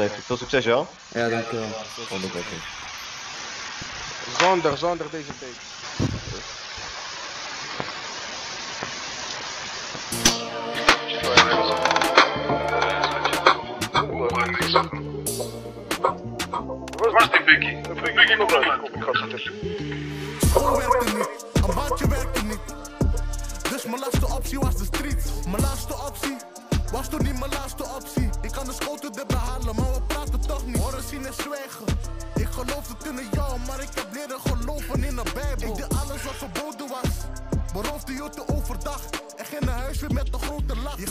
Nee, veel succes, Johan. Ja, dankjewel. Onderbreking. Zonder, zonder deze beek. Waar is die Biggie? Biggie nog wel. Ik ga het School werkte niet, een baantje werkte niet. Dus mijn laatste optie was de street. Mijn laatste optie was toen niet mijn laatste optie. Ik kan de zien en zwijgen. Ik geloof het in jou, maar ik heb leren geloven in de Bijbel. Ik deed alles wat verboden was. Beroofde joten overdag en ging naar huis weer met een grote lach. Je